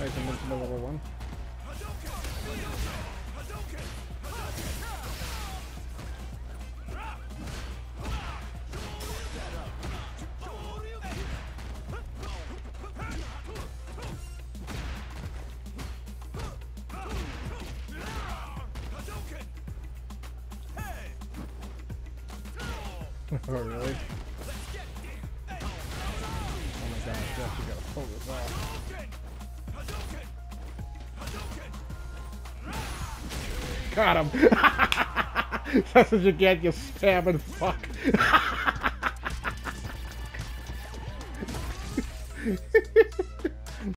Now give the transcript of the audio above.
Nice invincible level one. oh really? Oh my gosh, you gotta pull this off. Got him. That's what you get, you stabbing fuck.